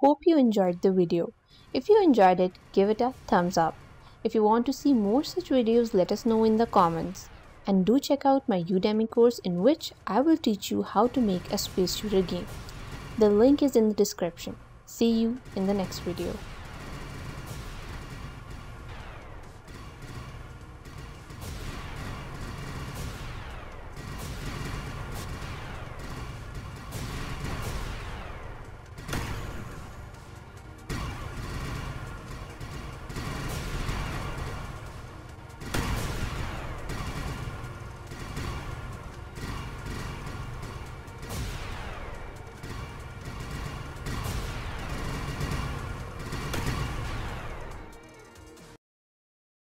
Hope you enjoyed the video. If you enjoyed it, give it a thumbs up. If you want to see more such videos, let us know in the comments. And do check out my Udemy course in which I will teach you how to make a space shooter game. The link is in the description. See you in the next video.